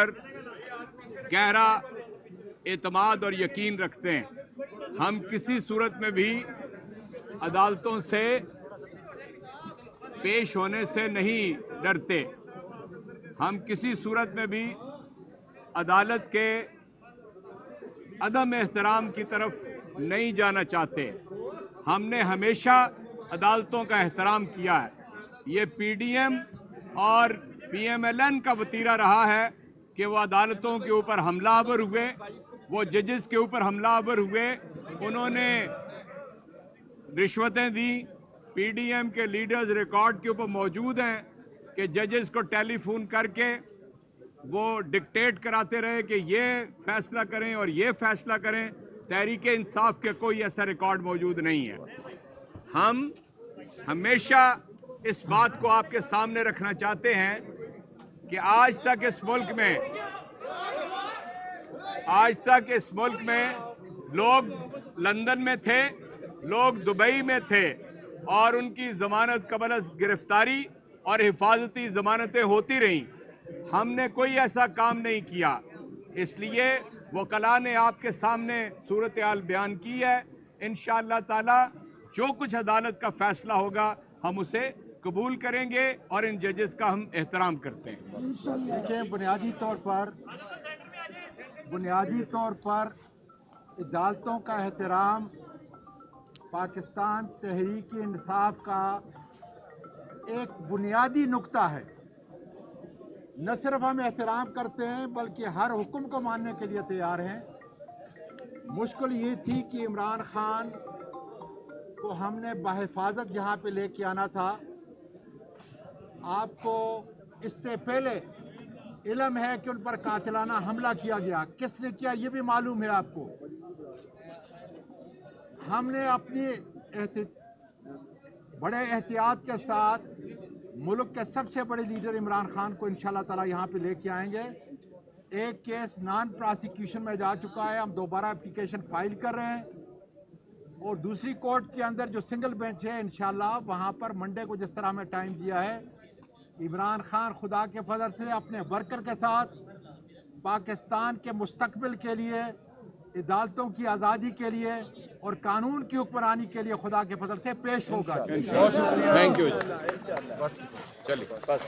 पर गहरा एतमाद और यकीन रखते हैं। हम किसी सूरत में भी अदालतों से पेश होने से नहीं डरते। हम किसी सूरत में भी अदालत के अदम एहतराम की तरफ़ नहीं जाना चाहते। हमने हमेशा अदालतों का एहतराम किया है। ये पीडीएम और पीएमएलएन का वतीरा रहा है। कि वो अदालतों के ऊपर हमला हमलावर हुए, वो जजेस के ऊपर हमला हमलावर हुए। उन्होंने रिश्वतें दी। पीडीएम के लीडर्स रिकॉर्ड के ऊपर मौजूद हैं कि जजेस को टेलीफोन करके वो डिक्टेट कराते रहे कि ये फैसला करें और ये फैसला करें। तहरीक इंसाफ के कोई ऐसा रिकॉर्ड मौजूद नहीं है। हम हमेशा इस बात को आपके सामने रखना चाहते हैं कि आज तक इस मुल्क में, आज तक इस मुल्क में लोग लंदन में थे, लोग दुबई में थे, और उनकी जमानत कबल गिरफ्तारी और हिफाजती जमानतें होती रहीं। हमने कोई ऐसा काम नहीं किया। इसलिए वकला ने आपके सामने सूरत हाल बयान की है। इन ताला, जो कुछ अदालत का फैसला होगा, हम उसे कबूल करेंगे और इन जजेस का हम एहतराम करते हैं। देखिए, बुनियादी तौर पर, बुनियादी तौर पर अदालतों का एहतराम, पाकिस्तान तहरीक इंसाफ का एक बुनियादी नुक्ता है। न सिर्फ़ हम एहतराम करते हैं, बल्कि हर हुक्म को मानने के लिए तैयार हैं। मुश्किल ये थी कि इमरान खान को हमने बहिफाजत यहाँ पे लेके आना था आपको इससे पहले इलम है कि उन पर कातिलाना हमला किया गया। किसने किया, ये भी मालूम है आपको। हमने अपनी एहति, बड़े एहतियात के साथ मुल्क के सबसे बड़े लीडर इमरान खान को इंशाल्लाह ताला यहाँ पे लेके आएँगे। एक केस नॉन प्रोसिक्यूशन में जा चुका है। हम दोबारा एप्लीकेशन फ़ाइल कर रहे हैं। और दूसरी कोर्ट के अंदर जो सिंगल बेंच है, इंशाल्लाह वहाँ पर मंडे को जिस तरह हमें टाइम दिया है इमरान खान खुदा के फजल से अपने वर्कर के साथ पाकिस्तान के मुस्तबिल के लिए अदालतों की आज़ादी के लिए और कानून की हुक्मरानी के लिए खुदा के फजल से पेश होगा। थैंक यू चलिए बस।